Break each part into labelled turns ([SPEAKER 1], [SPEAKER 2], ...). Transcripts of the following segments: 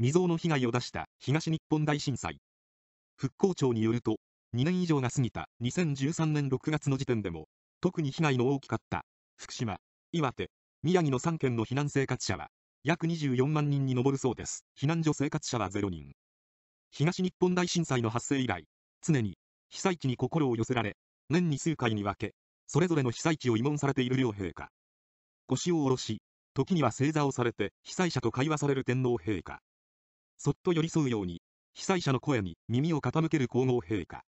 [SPEAKER 1] 未曾有の被害を出した東日本大震災。復興庁によると、2年以上が過ぎた2013年6月の時点でも、特に被害の大きかった福島、岩手、宮城の3県の避難生活者は約24万人に上るそうです。避難所生活者は0人。東日本大震災の発生以来、常に被災地に心を寄せられ、年に数回に分け、それぞれの被災地を慰問されている両陛下。腰を下ろし、時には正座をされて被災者と会話される天皇陛下。そっと寄り添うように、被災者の声に耳を傾ける皇后陛下。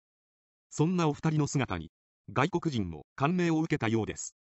[SPEAKER 1] そんなお二人の姿に、外国人も感銘を受けたようです。